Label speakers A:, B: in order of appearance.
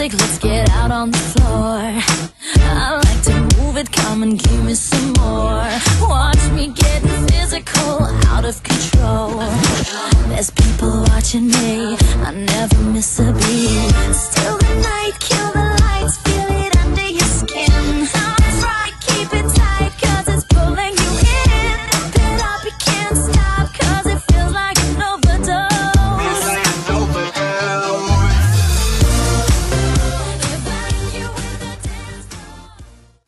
A: Let's get out on the floor. I like to move it, come and give me some more. Watch me getting physical, out of control. There's people watching me, I never miss a beat.